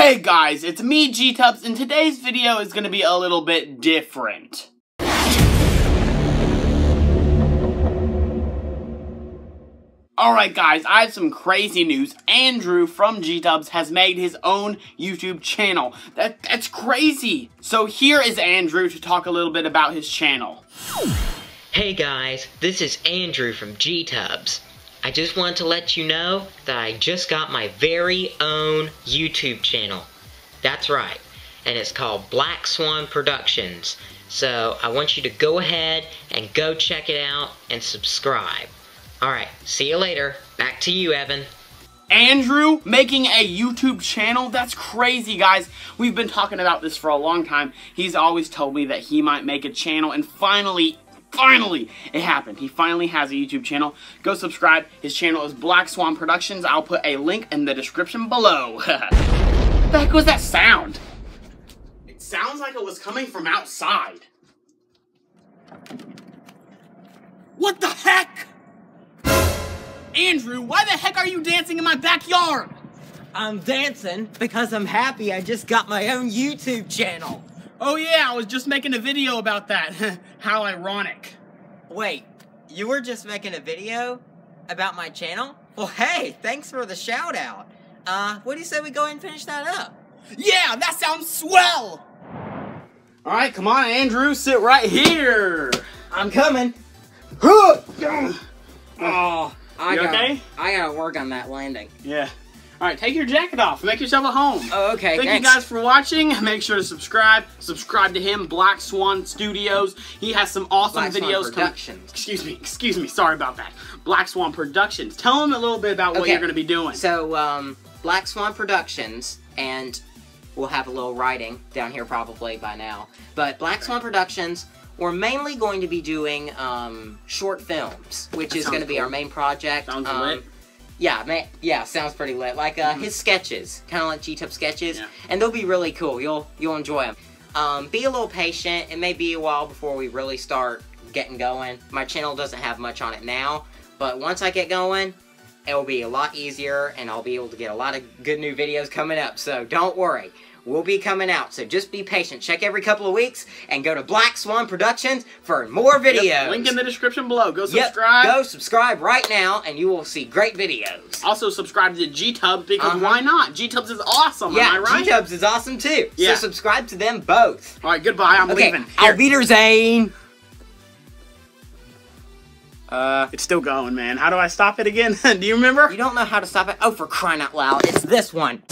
Hey guys, it's me, Gtubbz, and today's video is gonna be a little bit different. Alright guys, I have some crazy news. Andrew from Gtubbz has made his own YouTube channel. That That's crazy! So here is Andrew to talk a little bit about his channel. Hey guys, this is Andrew from Gtubbz. I just want to let you know that I just got my very own YouTube channel. That's right, and it's called Black Swan Productions. So I want you to go ahead and go check it out and subscribe. Alright, see you later. Back to you, Evan. Andrew making a YouTube channel? That's crazy, guys. We've been talking about this for a long time. He's always told me that he might make a channel, and finally, finally, it happened. He finally has a YouTube channel. Go subscribe. His channel is Black Swan Productions. I'll put a link in the description below. what the heck was that sound? It sounds like it was coming from outside. What the heck? Andrew, why the heck are you dancing in my backyard? I'm dancing because I'm happy I just got my own YouTube channel. Oh yeah, I was just making a video about that. How ironic. Wait, you were just making a video about my channel? Well, hey, thanks for the shout out. Uh, what do you say we go ahead and finish that up? Yeah, that sounds swell! Alright, come on, Andrew, sit right here. I'm coming. Oh, I You gotta, okay? I gotta work on that landing. Yeah. Alright, take your jacket off. Make yourself at home. Oh, okay, Thank thanks. you guys for watching. Make sure to subscribe. Subscribe to him, Black Swan Studios. He has some awesome Black Swan videos coming. Productions. Excuse me, excuse me. Sorry about that. Black Swan Productions. Tell him a little bit about what Okay, you're going to be doing. So, um, Black Swan Productions, and we'll have a little writing down here probably by now. But Black Swan Productions, we're mainly going to be doing um, short films, which That is going to be cool. our main project. Sounds um, lit. Yeah, ma- yeah, sounds pretty lit. Like uh, his sketches, kind of like G-Tub sketches, Yeah. and they'll be really cool. You'll you'll enjoy them. Um, be a little patient. It may be a while before we really start getting going. My channel doesn't have much on it now, but once I get going, it will be a lot easier, and I'll be able to get a lot of good new videos coming up. So don't worry. We'll be coming out, so just be patient. Check every couple of weeks and go to Black Swan Productions for more videos. Yep, Link in the description below. Go Yep, subscribe. Go subscribe right now, and you will see great videos. Also subscribe to G-Tub because Uh-huh. why not? Gtubbz is awesome, Yeah, am I right? Gtubbz is awesome too. Yeah. So subscribe to them both. Alright, goodbye, I'm Okay, leaving. Here. Auf Wiedersehen. Uh, It's still going, man. How do I stop it again? do you remember? you don't know how to stop it? Oh, for crying out loud. It's this one.